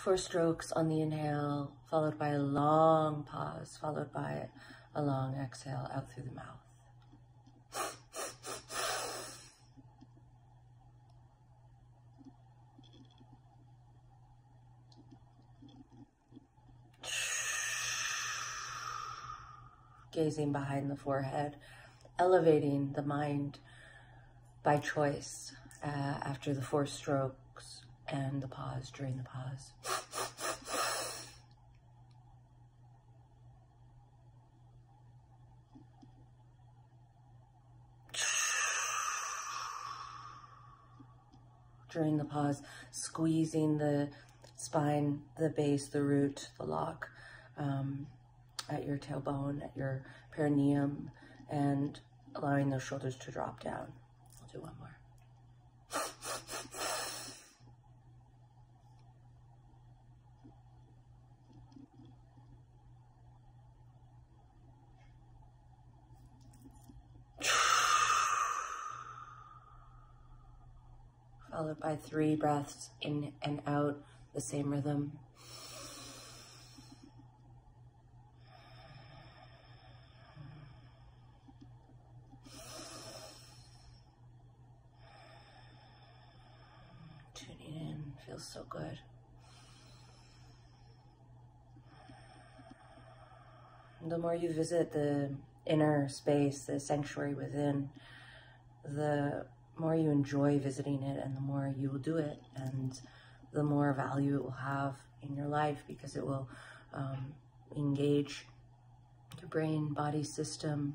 Four strokes on the inhale, followed by a long pause, followed by a long exhale out through the mouth. Gazing behind the forehead, elevating the mind by choice uh, after the four strokes and the pause during the pause. During the pause, squeezing the spine, the base, the root, the lock um, at your tailbone, at your perineum, and allowing those shoulders to drop down. I'll do one more. Followed by three breaths in and out, the same rhythm. Tuning in feels so good. The more you visit the inner space, the sanctuary within, the more you enjoy visiting it and the more you will do it and the more value it will have in your life because it will um, engage your brain, body system,